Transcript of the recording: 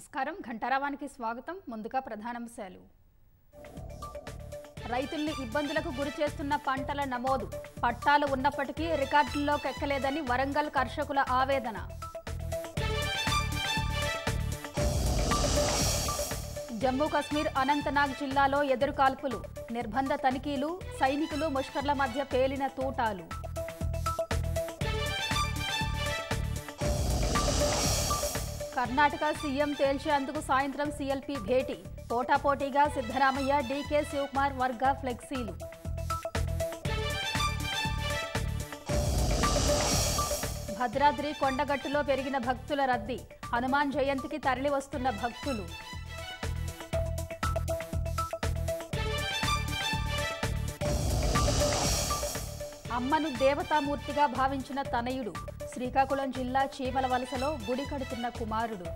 నమస్కారం. ఘంటారావానికి స్వాగతం. ముందుగా ప్రధానాంశాలు. రైతుల్ని ఇబ్బందులకు గురి చేస్తున్న పంటల నమోదు. పట్టాలు ఉన్నప్పటికీ రికార్డుల్లోకి ఎక్కలేదని వరంగల్ కర్షకుల ఆవేదన. జమ్మూ కశ్మీర్ అనంతనాగ్ జిల్లాలో ఎదురుకాల్పులు. నిర్బంధ తనిఖీలు సైనికులు ముష్కర్ల మధ్య పేలిన తూటాలు. కర్ణాటక సీఎం తేల్చేందుకు సాయంత్రం సీఎల్పీ భేటీ. పోటాపోటీగా సిద్ధరామయ్య డీకే శివకుమార్ వర్గ ఫ్లెక్సీలు. భద్రాద్రి కొండగట్టులో పెరిగిన భక్తుల రద్దీ. హనుమాన్ జయంతికి తరలి వస్తున్న భక్తులు. అమ్మను దేవతామూర్తిగా భావించిన తనయుడు. శ్రీకాకుళం జిల్లా చీమల వలసలో గుడి కడుతున్న కుమారుడు.